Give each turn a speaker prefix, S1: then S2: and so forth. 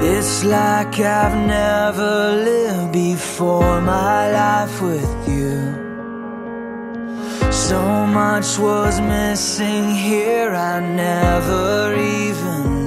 S1: It's like I've never lived before my life with you. So much was missing here I never even